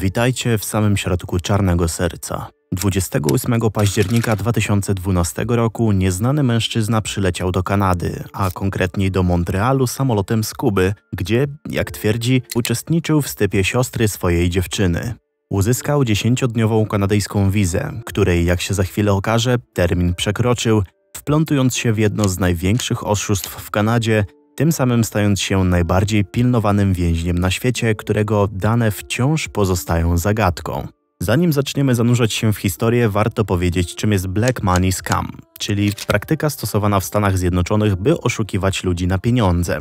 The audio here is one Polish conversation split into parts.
Witajcie w samym środku czarnego serca. 28 października 2012 roku nieznany mężczyzna przyleciał do Kanady, a konkretniej do Montrealu samolotem z Kuby, gdzie, jak twierdzi, uczestniczył w stypie siostry swojej dziewczyny. Uzyskał 10-dniową kanadyjską wizę, której, jak się za chwilę okaże, termin przekroczył, wplątując się w jedno z największych oszustw w Kanadzie tym samym stając się najbardziej pilnowanym więźniem na świecie, którego dane wciąż pozostają zagadką. Zanim zaczniemy zanurzać się w historię, warto powiedzieć, czym jest Black Money Scam, czyli praktyka stosowana w Stanach Zjednoczonych, by oszukiwać ludzi na pieniądze.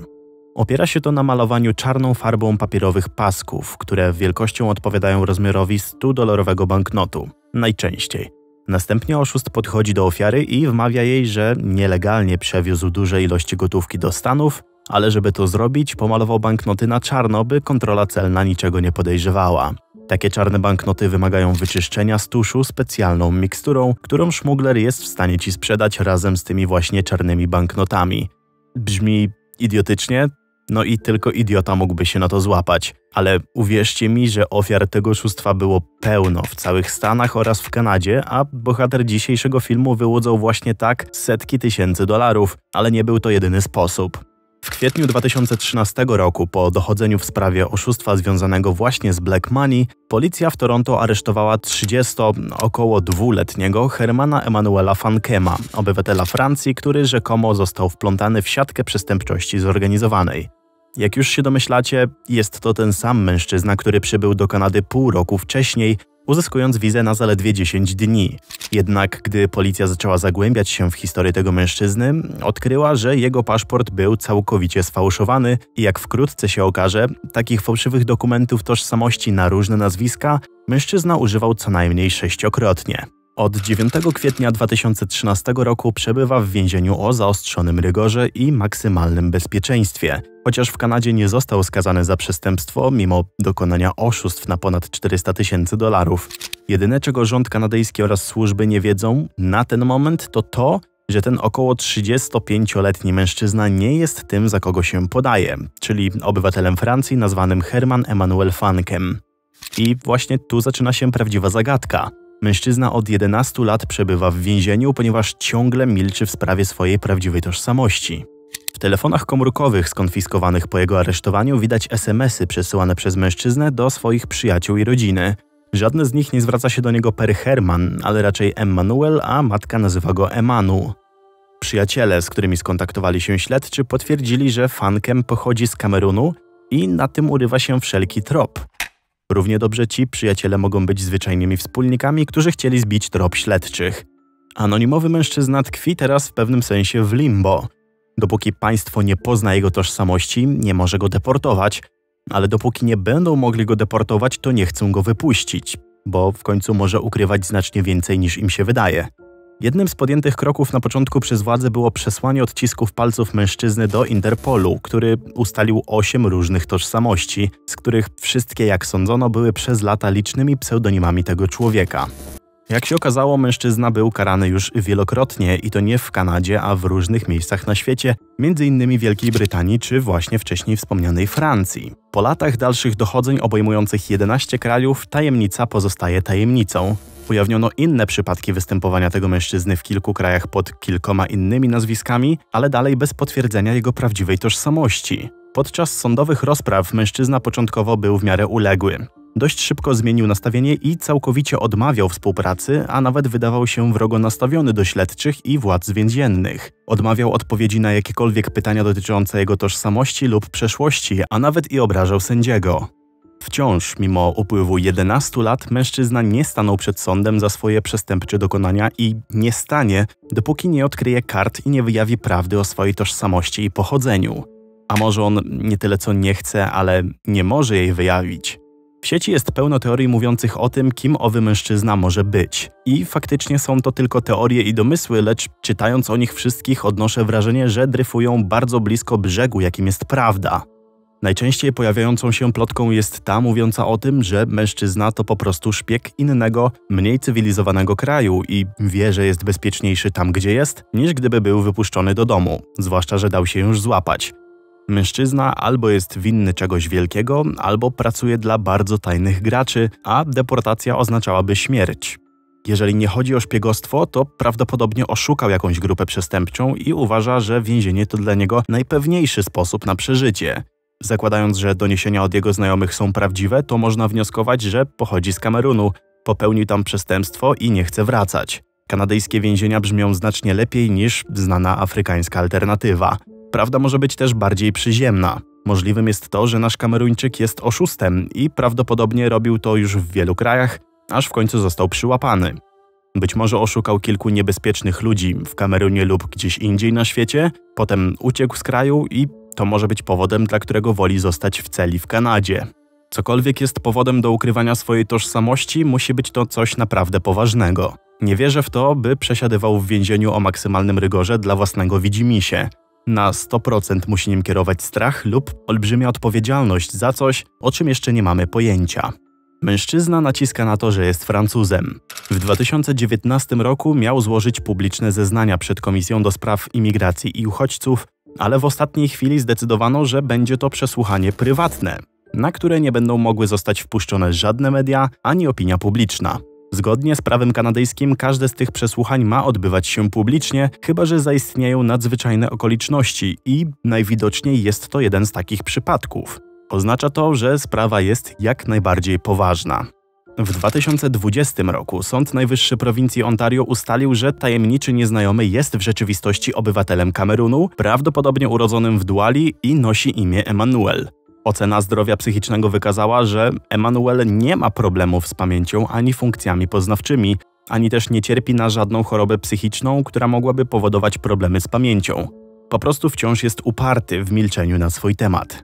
Opiera się to na malowaniu czarną farbą papierowych pasków, które wielkością odpowiadają rozmiarowi 100-dolarowego banknotu, najczęściej. Następnie oszust podchodzi do ofiary i wmawia jej, że nielegalnie przewiózł duże ilości gotówki do Stanów, ale żeby to zrobić, pomalował banknoty na czarno, by kontrola celna niczego nie podejrzewała. Takie czarne banknoty wymagają wyczyszczenia z tuszu specjalną miksturą, którą szmugler jest w stanie ci sprzedać razem z tymi właśnie czarnymi banknotami. Brzmi idiotycznie? No i tylko idiota mógłby się na to złapać. Ale uwierzcie mi, że ofiar tego oszustwa było pełno w całych Stanach oraz w Kanadzie, a bohater dzisiejszego filmu wyłudzał właśnie tak setki tysięcy dolarów, ale nie był to jedyny sposób. W kwietniu 2013 roku, po dochodzeniu w sprawie oszustwa związanego właśnie z Black Money, policja w Toronto aresztowała 30 około dwuletniego Hermana Emanuela Fankema, obywatela Francji, który rzekomo został wplątany w siatkę przestępczości zorganizowanej. Jak już się domyślacie, jest to ten sam mężczyzna, który przybył do Kanady pół roku wcześniej, uzyskując wizę na zaledwie 10 dni. Jednak gdy policja zaczęła zagłębiać się w historię tego mężczyzny, odkryła, że jego paszport był całkowicie sfałszowany i jak wkrótce się okaże, takich fałszywych dokumentów tożsamości na różne nazwiska mężczyzna używał co najmniej sześciokrotnie. Od 9 kwietnia 2013 roku przebywa w więzieniu o zaostrzonym rygorze i maksymalnym bezpieczeństwie. Chociaż w Kanadzie nie został skazany za przestępstwo, mimo dokonania oszustw na ponad 400 tysięcy dolarów. Jedyne, czego rząd kanadyjski oraz służby nie wiedzą na ten moment, to to, że ten około 35-letni mężczyzna nie jest tym, za kogo się podaje, czyli obywatelem Francji nazwanym Herman Emmanuel Fankem. I właśnie tu zaczyna się prawdziwa zagadka. Mężczyzna od 11 lat przebywa w więzieniu, ponieważ ciągle milczy w sprawie swojej prawdziwej tożsamości. W telefonach komórkowych skonfiskowanych po jego aresztowaniu widać SMS-y przesyłane przez mężczyznę do swoich przyjaciół i rodziny. Żadne z nich nie zwraca się do niego per Herman, ale raczej Emmanuel, a matka nazywa go Emanu. Przyjaciele, z którymi skontaktowali się śledczy, potwierdzili, że Fankem pochodzi z Kamerunu i na tym urywa się wszelki trop. Równie dobrze ci przyjaciele mogą być zwyczajnymi wspólnikami, którzy chcieli zbić trop śledczych. Anonimowy mężczyzna tkwi teraz w pewnym sensie w limbo. Dopóki państwo nie pozna jego tożsamości, nie może go deportować, ale dopóki nie będą mogli go deportować, to nie chcą go wypuścić, bo w końcu może ukrywać znacznie więcej niż im się wydaje. Jednym z podjętych kroków na początku przez władze było przesłanie odcisków palców mężczyzny do Interpolu, który ustalił osiem różnych tożsamości, z których wszystkie, jak sądzono, były przez lata licznymi pseudonimami tego człowieka. Jak się okazało, mężczyzna był karany już wielokrotnie i to nie w Kanadzie, a w różnych miejscach na świecie, m.in. Wielkiej Brytanii czy właśnie wcześniej wspomnianej Francji. Po latach dalszych dochodzeń obejmujących 11 krajów tajemnica pozostaje tajemnicą. Ujawniono inne przypadki występowania tego mężczyzny w kilku krajach pod kilkoma innymi nazwiskami, ale dalej bez potwierdzenia jego prawdziwej tożsamości. Podczas sądowych rozpraw mężczyzna początkowo był w miarę uległy. Dość szybko zmienił nastawienie i całkowicie odmawiał współpracy, a nawet wydawał się wrogo nastawiony do śledczych i władz więziennych. Odmawiał odpowiedzi na jakiekolwiek pytania dotyczące jego tożsamości lub przeszłości, a nawet i obrażał sędziego. Wciąż, mimo upływu 11 lat, mężczyzna nie stanął przed sądem za swoje przestępcze dokonania i nie stanie, dopóki nie odkryje kart i nie wyjawi prawdy o swojej tożsamości i pochodzeniu. A może on nie tyle co nie chce, ale nie może jej wyjawić. W sieci jest pełno teorii mówiących o tym, kim owy mężczyzna może być. I faktycznie są to tylko teorie i domysły, lecz czytając o nich wszystkich odnoszę wrażenie, że dryfują bardzo blisko brzegu, jakim jest prawda. Najczęściej pojawiającą się plotką jest ta mówiąca o tym, że mężczyzna to po prostu szpieg innego, mniej cywilizowanego kraju i wie, że jest bezpieczniejszy tam, gdzie jest, niż gdyby był wypuszczony do domu, zwłaszcza, że dał się już złapać. Mężczyzna albo jest winny czegoś wielkiego, albo pracuje dla bardzo tajnych graczy, a deportacja oznaczałaby śmierć. Jeżeli nie chodzi o szpiegostwo, to prawdopodobnie oszukał jakąś grupę przestępczą i uważa, że więzienie to dla niego najpewniejszy sposób na przeżycie. Zakładając, że doniesienia od jego znajomych są prawdziwe, to można wnioskować, że pochodzi z Kamerunu, popełnił tam przestępstwo i nie chce wracać. Kanadyjskie więzienia brzmią znacznie lepiej niż znana afrykańska alternatywa. Prawda może być też bardziej przyziemna. Możliwym jest to, że nasz Kameruńczyk jest oszustem i prawdopodobnie robił to już w wielu krajach, aż w końcu został przyłapany. Być może oszukał kilku niebezpiecznych ludzi w Kamerunie lub gdzieś indziej na świecie, potem uciekł z kraju i to może być powodem, dla którego woli zostać w celi w Kanadzie. Cokolwiek jest powodem do ukrywania swojej tożsamości, musi być to coś naprawdę poważnego. Nie wierzę w to, by przesiadywał w więzieniu o maksymalnym rygorze dla własnego widzimisię. Na 100% musi nim kierować strach lub olbrzymia odpowiedzialność za coś, o czym jeszcze nie mamy pojęcia. Mężczyzna naciska na to, że jest Francuzem. W 2019 roku miał złożyć publiczne zeznania przed Komisją do Spraw Imigracji i Uchodźców, ale w ostatniej chwili zdecydowano, że będzie to przesłuchanie prywatne, na które nie będą mogły zostać wpuszczone żadne media ani opinia publiczna. Zgodnie z prawem kanadyjskim każde z tych przesłuchań ma odbywać się publicznie, chyba że zaistnieją nadzwyczajne okoliczności i najwidoczniej jest to jeden z takich przypadków. Oznacza to, że sprawa jest jak najbardziej poważna. W 2020 roku Sąd Najwyższy prowincji Ontario ustalił, że tajemniczy nieznajomy jest w rzeczywistości obywatelem Kamerunu, prawdopodobnie urodzonym w Duali i nosi imię Emmanuel. Ocena zdrowia psychicznego wykazała, że Emanuel nie ma problemów z pamięcią ani funkcjami poznawczymi, ani też nie cierpi na żadną chorobę psychiczną, która mogłaby powodować problemy z pamięcią. Po prostu wciąż jest uparty w milczeniu na swój temat.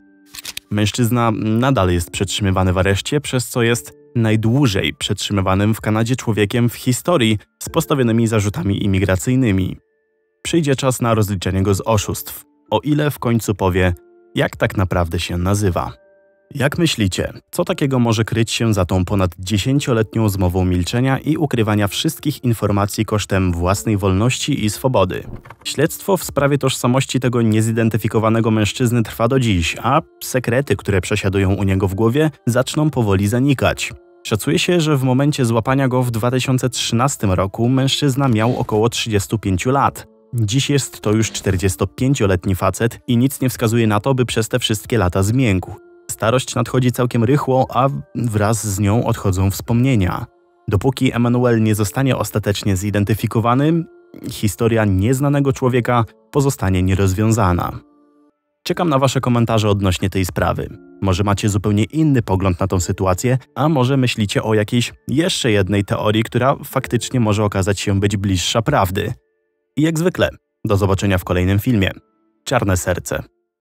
Mężczyzna nadal jest przetrzymywany w areszcie, przez co jest najdłużej przetrzymywanym w Kanadzie człowiekiem w historii z postawionymi zarzutami imigracyjnymi. Przyjdzie czas na rozliczenie go z oszustw, o ile w końcu powie, jak tak naprawdę się nazywa. Jak myślicie, co takiego może kryć się za tą ponad dziesięcioletnią zmową milczenia i ukrywania wszystkich informacji kosztem własnej wolności i swobody? Śledztwo w sprawie tożsamości tego niezidentyfikowanego mężczyzny trwa do dziś, a sekrety, które przesiadują u niego w głowie, zaczną powoli zanikać. Szacuje się, że w momencie złapania go w 2013 roku mężczyzna miał około 35 lat. Dziś jest to już 45-letni facet i nic nie wskazuje na to, by przez te wszystkie lata zmiękł. Starość nadchodzi całkiem rychło, a wraz z nią odchodzą wspomnienia. Dopóki Emanuel nie zostanie ostatecznie zidentyfikowany, historia nieznanego człowieka pozostanie nierozwiązana. Czekam na Wasze komentarze odnośnie tej sprawy. Może macie zupełnie inny pogląd na tą sytuację, a może myślicie o jakiejś jeszcze jednej teorii, która faktycznie może okazać się być bliższa prawdy. I jak zwykle, do zobaczenia w kolejnym filmie. Czarne serce.